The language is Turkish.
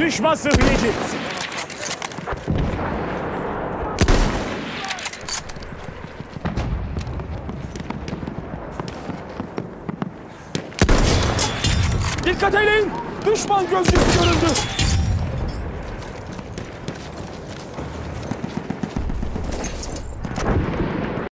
Düşman sıhhiyeci. Dikkat edin. Düşman gözcüsü görüldü.